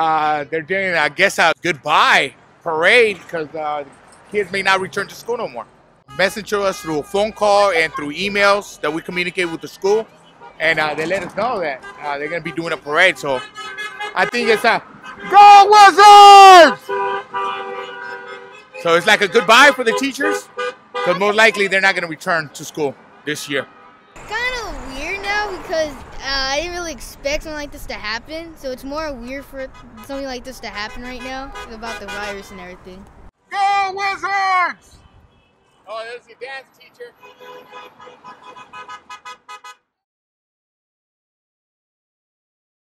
uh, they're doing, I guess, a goodbye parade because uh, kids may not return to school no more. Message us through a phone call and through emails that we communicate with the school, and uh, they let us know that uh, they're going to be doing a parade. So I think it's a Go Wizards! So it's like a goodbye for the teachers, because most likely they're not going to return to school this year. Because uh, I didn't really expect something like this to happen. So it's more weird for something like this to happen right now about the virus and everything. Go Wizards! Oh, there's your dance teacher.